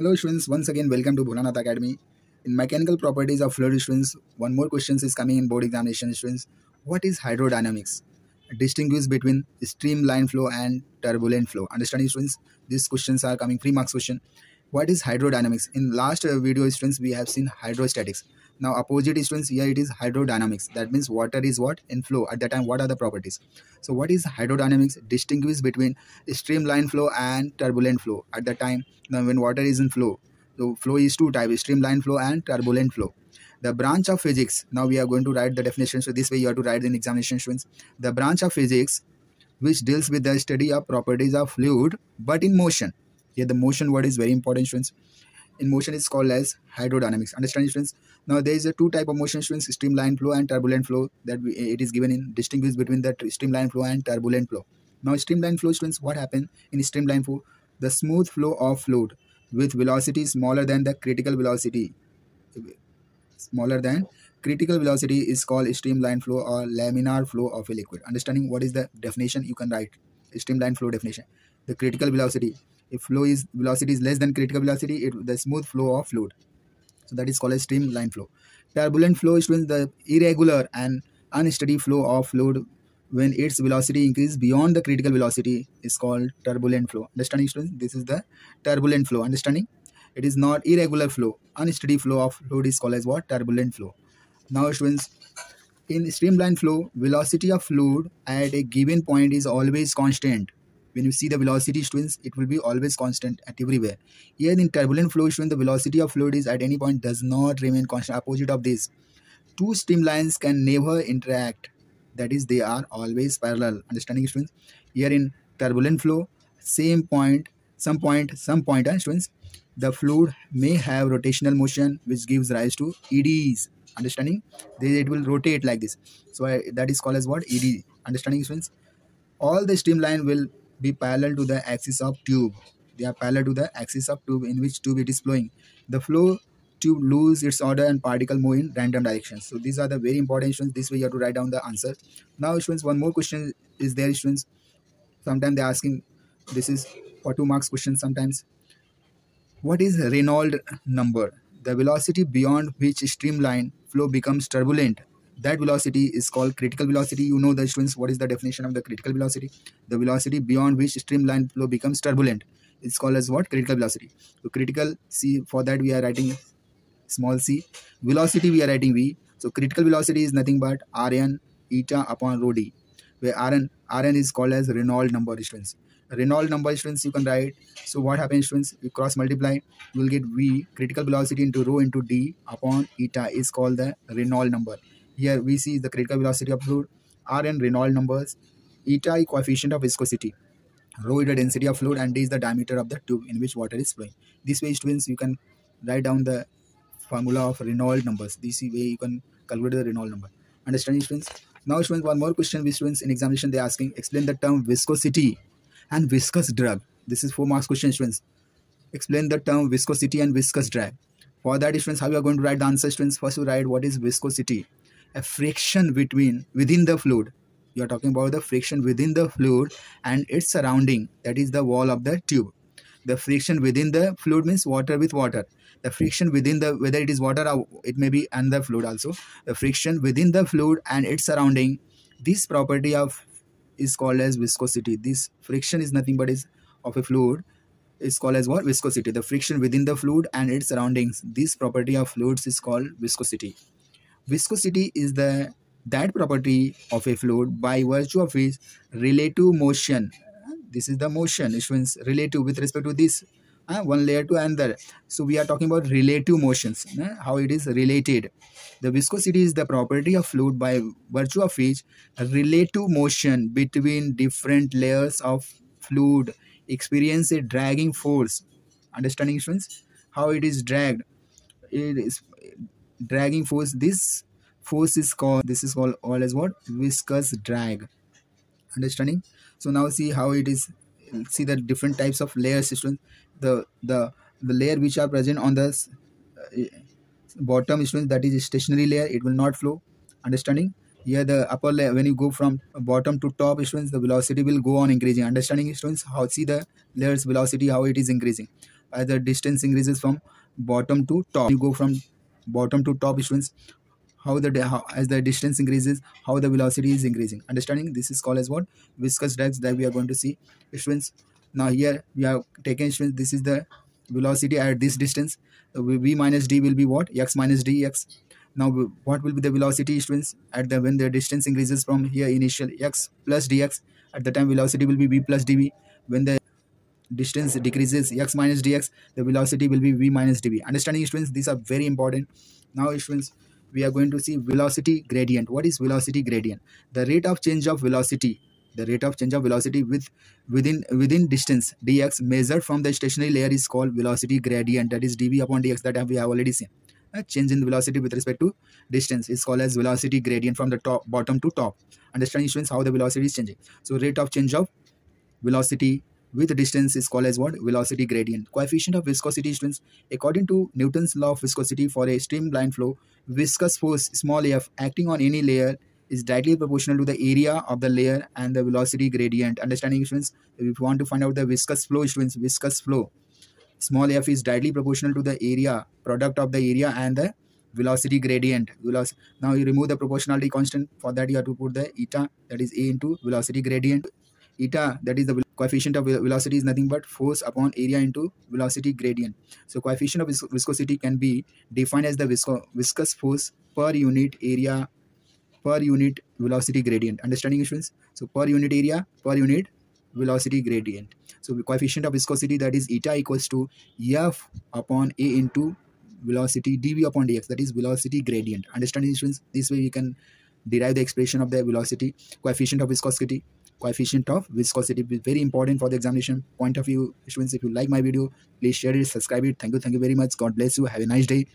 Hello students, once again welcome to Bholanath Academy. In mechanical properties of fluid students, one more questions is coming in board examination students. What is hydrodynamics? Distinguish between streamline flow and turbulent flow. Understanding students, these questions are coming free marks question. What is hydrodynamics? In last video students, we have seen hydrostatics. Now opposite students, here it is hydrodynamics. That means water is what? In flow. At that time, what are the properties? So what is hydrodynamics? Distinguish between streamline flow and turbulent flow. At that time, now when water is in flow, so flow is two types, streamline flow and turbulent flow. The branch of physics, now we are going to write the definition. So this way you have to write in examination students. The branch of physics which deals with the study of properties of fluid but in motion. Here the motion word is very important students. In motion is called as hydrodynamics. Understand students? Now there is a two type of motion students, streamline flow and turbulent flow that we, it is given in distinguish between the streamline flow and turbulent flow. Now streamline flow students, what happen in streamline flow? The smooth flow of fluid with velocity smaller than the critical velocity smaller than critical velocity is called streamline flow or laminar flow of a liquid understanding what is the definition you can write streamline flow definition the critical velocity if flow is velocity is less than critical velocity it the smooth flow of fluid so that is called a streamline flow. Turbulent flow is when the irregular and unsteady flow of fluid when its velocity increases beyond the critical velocity is called turbulent flow. Understanding students? This is the turbulent flow. Understanding? It is not irregular flow. Unsteady flow of fluid is called as what? Turbulent flow. Now students in streamline flow velocity of fluid at a given point is always constant when you see the velocity students it will be always constant at everywhere. Here in turbulent flow students the velocity of fluid is at any point does not remain constant. Opposite of this two streamlines can never interact. That is they are always parallel. Understanding students? Here in turbulent flow same point some point some point uh, students? The fluid may have rotational motion which gives rise to eddies understanding? They, it will rotate like this. So I, that is called as what? Ed understanding students? All the streamline will be parallel to the axis of tube they are parallel to the axis of tube in which tube it is flowing the flow tube lose its order and particle move in random directions. So these are the very important students. This way you have to write down the answer. Now students, one more question is there students. Sometimes they're asking, this is for two marks question sometimes. What is Reynolds number? The velocity beyond which streamline flow becomes turbulent. That velocity is called critical velocity. You know the students, what is the definition of the critical velocity? The velocity beyond which streamline flow becomes turbulent. It's called as what? Critical velocity. So critical, see for that we are writing small c. Velocity we are writing v. So critical velocity is nothing but Rn eta upon rho d, where Rn Rn is called as Reynolds number students. Reynolds number students you can write. So what happens students? You cross multiply, you will get v critical velocity into rho into d upon eta is called the Reynolds number. Here we see the critical velocity of fluid, Rn Reynolds numbers, eta is coefficient of viscosity, rho is the density of fluid, and d is the diameter of the tube in which water is flowing. This way students you can write down the formula of Reynolds numbers. This way you can calculate the Reynolds number. Understanding students? Now students, one more question with students in examination they are asking. Explain the term viscosity and viscous drag. This is four marks question students. Explain the term viscosity and viscous drag. For that students, how you are going to write the answer students? First you write what is viscosity. A friction between within the fluid. You are talking about the friction within the fluid and its surrounding. That is the wall of the tube. The friction within the fluid means water with water the friction within the whether it is water or it may be another fluid also the friction within the fluid and its surrounding this property of is called as viscosity this friction is nothing but is of a fluid is called as what viscosity the friction within the fluid and its surroundings this property of fluids is called viscosity viscosity is the that property of a fluid by virtue of its relative motion. This is the motion it means relative with respect to this uh, one layer to another. So we are talking about relative motions uh, how it is related. The viscosity is the property of fluid by virtue of which relative motion between different layers of fluid experience a dragging force. Understanding students how it is dragged. It is dragging force. This force is called this is called all as what? Viscous drag. Understanding? So now see how it is. See the different types of layers students the the the layer which are present on the uh, bottom students that is stationary layer. It will not flow. Understanding? Here the upper layer when you go from bottom to top students the velocity will go on increasing. Understanding students how see the layers velocity how it is increasing. As the distance increases from bottom to top you go from bottom to top students how the how, as the distance increases how the velocity is increasing. Understanding this is called as what? Viscous drags that we are going to see. Students now here we have taken students this is the velocity at this distance. Uh, v minus d will be what? X minus dx now what will be the velocity students at the when the distance increases from here initial x plus dx at the time velocity will be v plus dv when the distance decreases x minus dx the velocity will be v minus dv. Understanding students these are very important. Now students we are going to see velocity gradient. What is velocity gradient? The rate of change of velocity the rate of change of velocity with within within distance dx measured from the stationary layer is called velocity gradient. That is dv upon dx that we have already seen. A change in velocity with respect to distance is called as velocity gradient from the top bottom to top. Understanding students how the velocity is changing. So rate of change of velocity with distance is called as what? Velocity gradient. Coefficient of viscosity students according to newton's law of viscosity for a streamlined flow viscous force small f acting on any layer is directly proportional to the area of the layer and the velocity gradient. Understanding students if you want to find out the viscous flow students viscous flow small f is directly proportional to the area product of the area and the velocity gradient. Velocity now you remove the proportionality constant. For that you have to put the eta that is a into velocity gradient eta that is the coefficient of velocity is nothing but force upon area into velocity gradient. So coefficient of vis viscosity can be defined as the visco viscous force per unit area per unit velocity gradient. Understanding students? So per unit area per unit velocity gradient. So the coefficient of viscosity that is eta equals to f upon a into velocity dv upon dx that is velocity gradient. Understanding students? This way we can derive the expression of the velocity coefficient of viscosity coefficient of viscosity is very important for the examination point of view. Students if you like my video please share it subscribe it. Thank you thank you very much. God bless you. Have a nice day